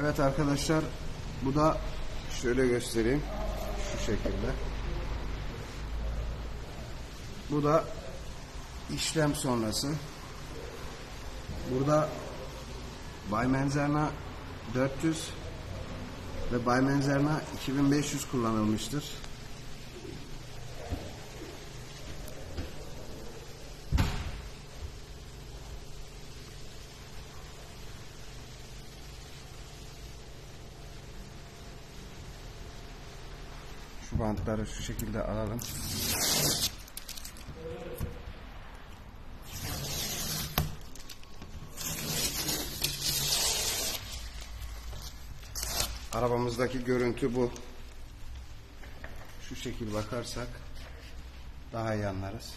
Evet arkadaşlar bu da şöyle göstereyim şu şekilde. Bu da işlem sonrası. Burada Baymenzerna 400 ve Baymenzerna 2500 kullanılmıştır. Bantları şu şekilde alalım. Arabamızdaki görüntü bu. Şu şekil bakarsak daha iyi anlarız.